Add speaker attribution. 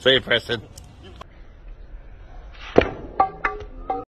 Speaker 1: See you, Preston.